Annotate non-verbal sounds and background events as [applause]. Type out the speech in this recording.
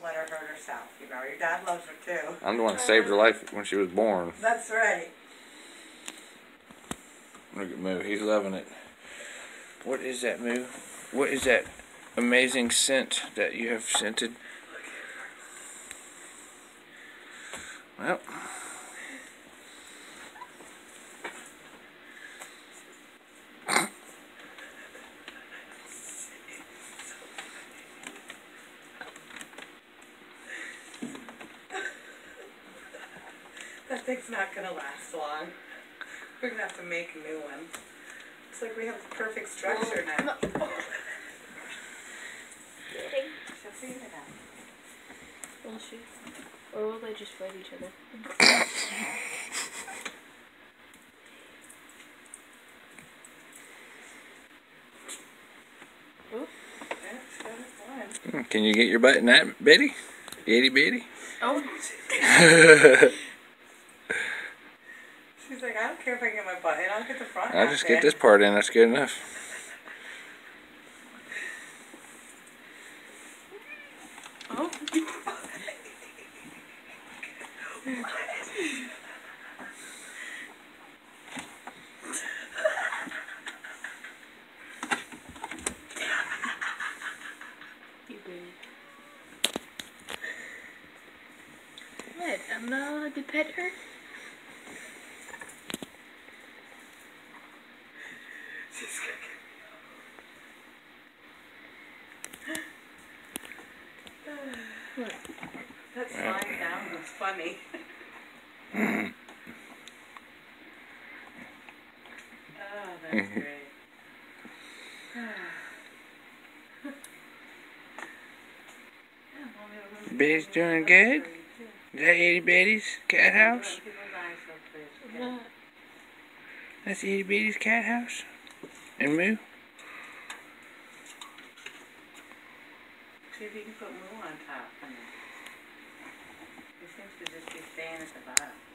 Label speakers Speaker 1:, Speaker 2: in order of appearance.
Speaker 1: Don't let her hurt herself, you know, your dad loves her too.
Speaker 2: I'm the one that saved her life when she was born.
Speaker 1: That's right.
Speaker 2: Look at Moo. He's loving it. What is that, Moo? What is that amazing scent that you have scented? Well.
Speaker 1: Thing's not gonna last long. We're gonna have to make a new one. Looks like we have the perfect structure now. She'll
Speaker 3: We'll she? Or will they just fight each other?
Speaker 1: Yeah, she got it going.
Speaker 2: Can you get your butt in that, Betty? Itty bitty?
Speaker 3: Oh, [laughs]
Speaker 1: She's like, I don't care if I get my butt in, I'll get the front
Speaker 2: I'll just get
Speaker 1: in."
Speaker 2: this part in. That's good enough.
Speaker 3: oh. What? I'm not allowed to pet her?
Speaker 1: That slide down was funny. [laughs] oh, that's mm-hmm. great. Yeah, well, we have a little-
Speaker 2: Betty's doing good? Is that Itty Bitty's cat house?
Speaker 1: People's eyes so pretty.
Speaker 3: I'm not.
Speaker 2: That's Itty Bitty's cat house? And Moo?
Speaker 1: See if you can put Moo on top. He seems to just be staying at the bottom.